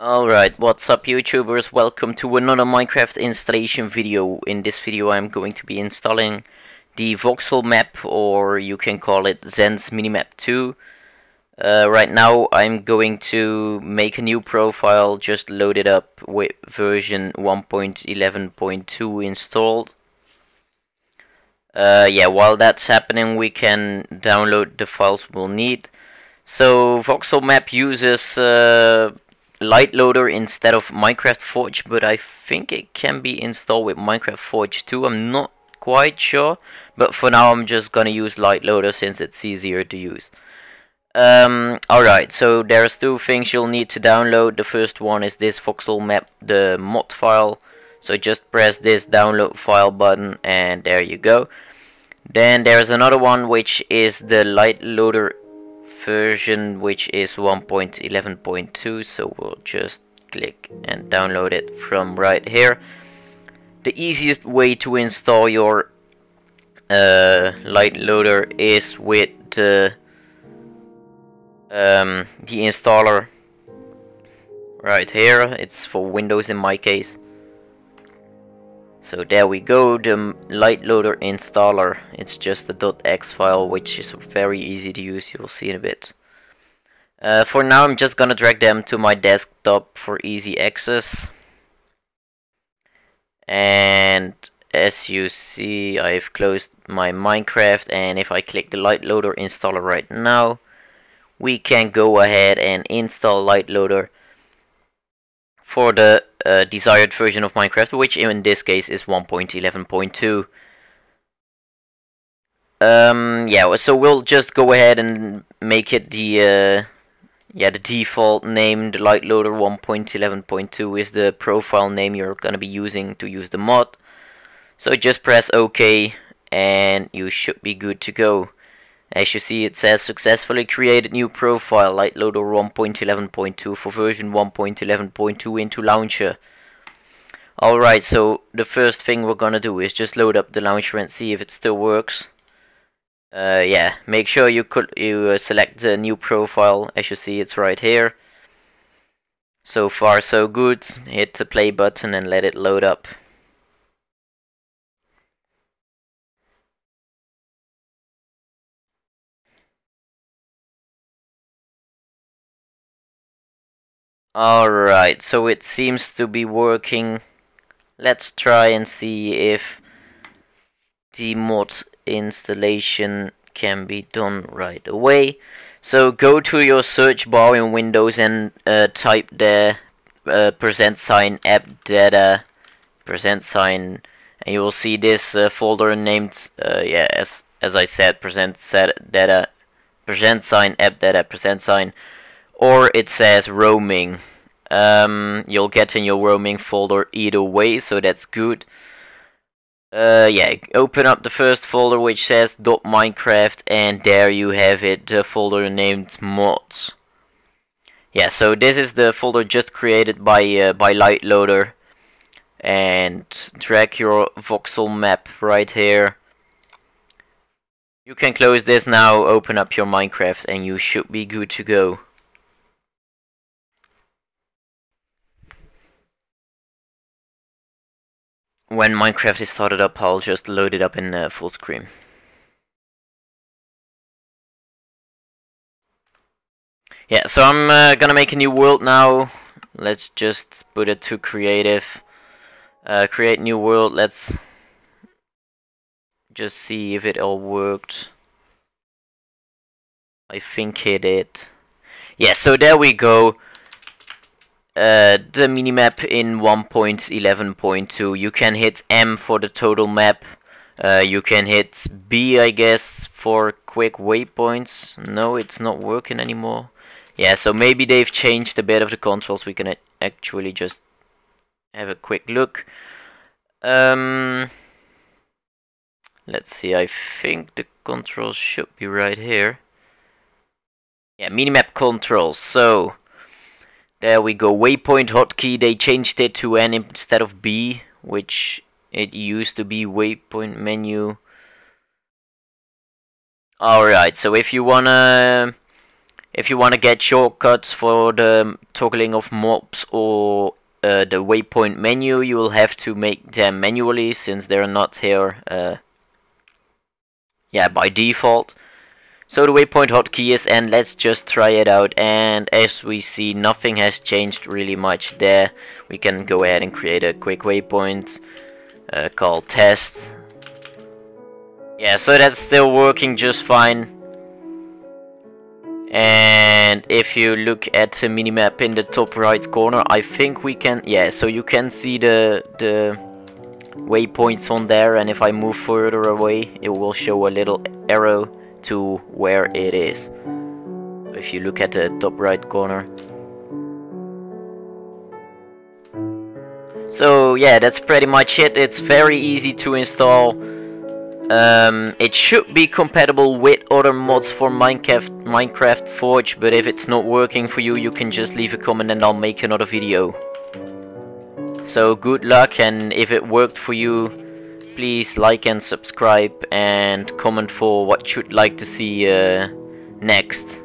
Alright, what's up YouTubers, welcome to another Minecraft installation video. In this video I'm going to be installing the Voxelmap, or you can call it Zan's Minimap 2. Uh, right now I'm going to make a new profile, just load it up with version 1.11.2 installed. Uh, yeah, while that's happening we can download the files we'll need. So Voxelmap uses uh, LiteLoader instead of Minecraft Forge, but I think it can be installed with Minecraft Forge too. I'm not quite sure, but for now I'm just gonna use LiteLoader since it's easier to use. Um, alright, so there's two things you'll need to download. The first one is this Voxelmap, the mod file. So just press this download file button and there you go. Then there's another one which is the LiteLoader version which is 1.11.2 so we'll just click and download it from right here. The easiest way to install your uh, LiteLoader is with the, um, the installer right here. It's for Windows in my case so there we go, the LiteLoader installer. It's just a .exe file which is very easy to use, you'll see in a bit. Uh, for now I'm just gonna drag them to my desktop for easy access. And as you see I've closed my Minecraft and if I click the LiteLoader installer right now we can go ahead and install LiteLoader for the uh, desired version of Minecraft, which in this case is 1.11.2. Um, yeah, so we'll just go ahead and make it the uh, yeah the default name. The LiteLoader 1.11.2 is the profile name you're gonna be using to use the mod. So just press OK, and you should be good to go. As you see it says successfully created new profile LiteLoader 1.11.2 for version 1.11.2 into launcher. Alright, so the first thing we're gonna do is just load up the launcher and see if it still works. Uh, yeah, make sure you could you uh, select the new profile. As you see, it's right here. So far, so good. Hit the play button and let it load up. Alright, so it seems to be working. Let's try and see if the mod installation can be done right away. So go to your search bar in Windows and uh, type the uh, percent sign app data percent sign and you will see this uh, folder named uh, yeah as as I said percent set data percent sign app data percent sign or it says roaming. Um, you'll get in your roaming folder either way, so that's good. Uh, yeah, open up the first folder which says .minecraft and there you have it, the folder named mods. Yeah, so this is the folder just created by uh, by LiteLoader and drag your Voxelmap right here. You can close this now, open up your Minecraft and you should be good to go. When Minecraft is started up, I'll just load it up in uh, full screen. Yeah, so I'm uh, gonna make a new world now. Let's just put it to creative. Uh, create new world, let's just see if it all worked. I think it did. Yeah, so there we go uh, the minimap in 1.11.2 you can hit M for the total map. Uh, you can hit B I guess for quick waypoints. No it's not working anymore. Yeah so maybe they've changed a bit of the controls. We can actually just have a quick look. Um, let's see. I think the controls should be right here. Yeah minimap controls. So there we go, waypoint hotkey, they changed it to N instead of B, which it used to be waypoint menu. Alright, so if you wanna If you want to get shortcuts for the toggling of mobs or uh, the waypoint menu, you will have to make them manually since they're not here uh, yeah, by default. So the waypoint hotkey is and let's just try it out and as we see nothing has changed really much there. We can go ahead and create a quick waypoint uh, called test. Yeah, so that's still working just fine. And if you look at the minimap in the top right corner, I think we can, yeah, so you can see the, the waypoints on there and if I move further away, it will show a little arrow to where it is. If you look at the top right corner. So yeah, that's pretty much it. It's very easy to install. Um, it should be compatible with other mods for Minecraft, Minecraft Forge, but if it's not working for you, you can just leave a comment and I'll make another video. So good luck and if it worked for you, please like and subscribe and comment for what you'd like to see uh, next.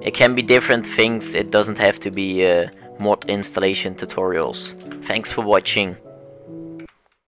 It can be different things, it doesn't have to be uh, mod installation tutorials. Thanks for watching.